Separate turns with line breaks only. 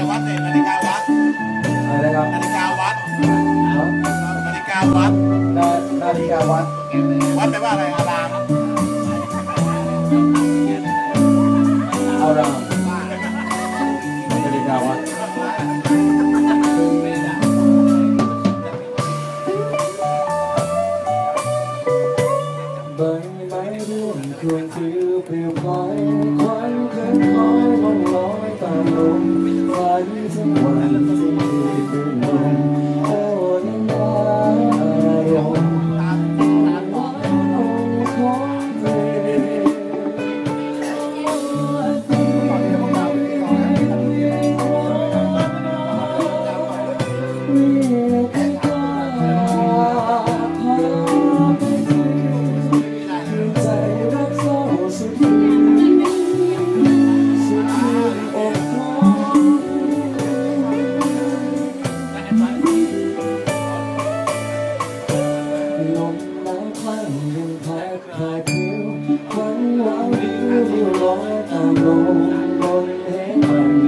าวัดเนี่ยนาฬิกาวัด
อะไรนะครับ
นาฬิกาวัด
เนาะ
นาฬิกาวัด
นานาฬิกาวัด
วัดแปลว่าอะไรอาราม
เอารามนาฬิกาวัดใบไม้ร่วงควรฟิวปลิวปล่อยควันขึ้นลอยล่องลอยตามลม حديث وأهل หนาวคลั่งยังพัดพาผิวควันหวาววิววิวลอยตามลมบนเหตุมัน